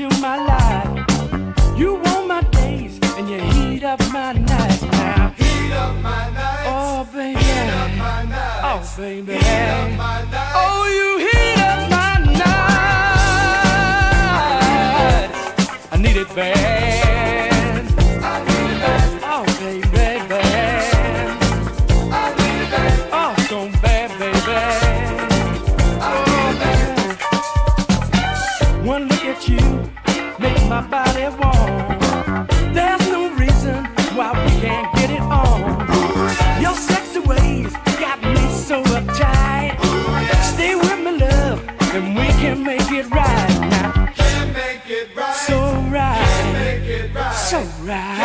into my life. You warm my days and you heat up my nights now. Heat up my nights. Oh, baby. Heat up my nights. Oh, baby. Heat up my nights. Oh, you heat up my nights. I need it bad. I need it bad. Oh, baby, baby. One look at you make my body warm. There's no reason why we can't get it on. Your sexy ways got me so uptight. Stay with me, love, and we can make it right now. Can make it right. So right, Can make it right. so right.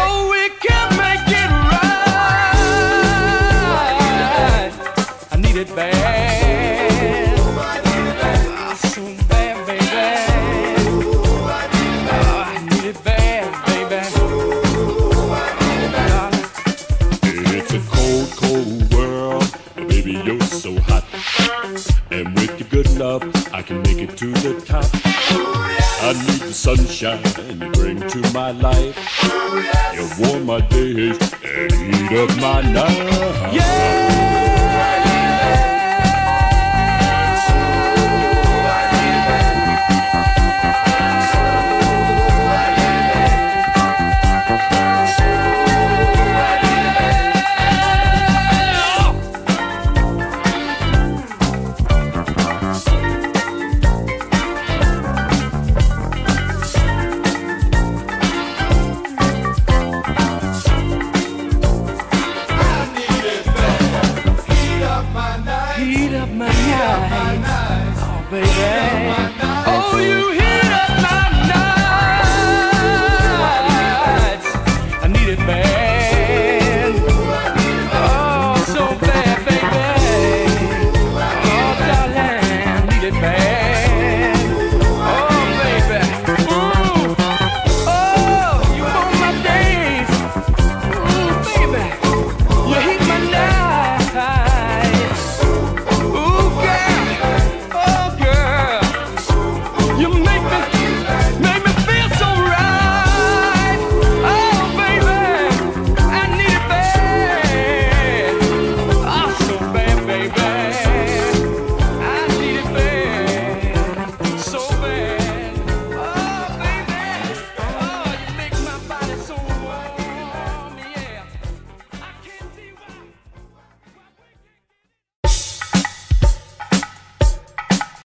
Oh, we can make it right. I need it bad. So hot. And with your good love, I can make it to the top. I need the sunshine you bring to my life. You warm my days and heat up my night. Yeah. baby.